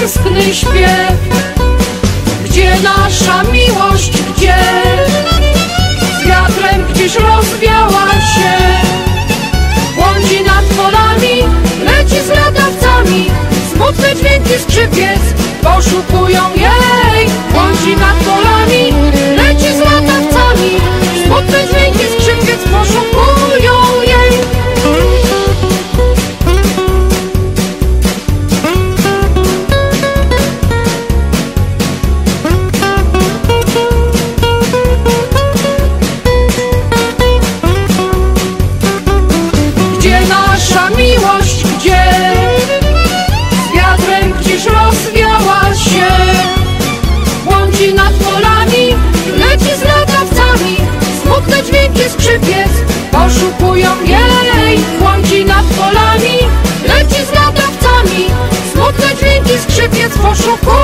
tęskny śpiew. Gdzie nasza miłość, gdzie? Z wiatrem gdzieś rozwiała się. Błądzi nad polami, leci z latawcami. Smutne dźwięki skrzypiec poszukują jej. Błądzi nad polami, czy skrzypiec Poszukują jej Łąci nad polami Leci z nadawcami Smutne dźwięki skrzypiec poszukuje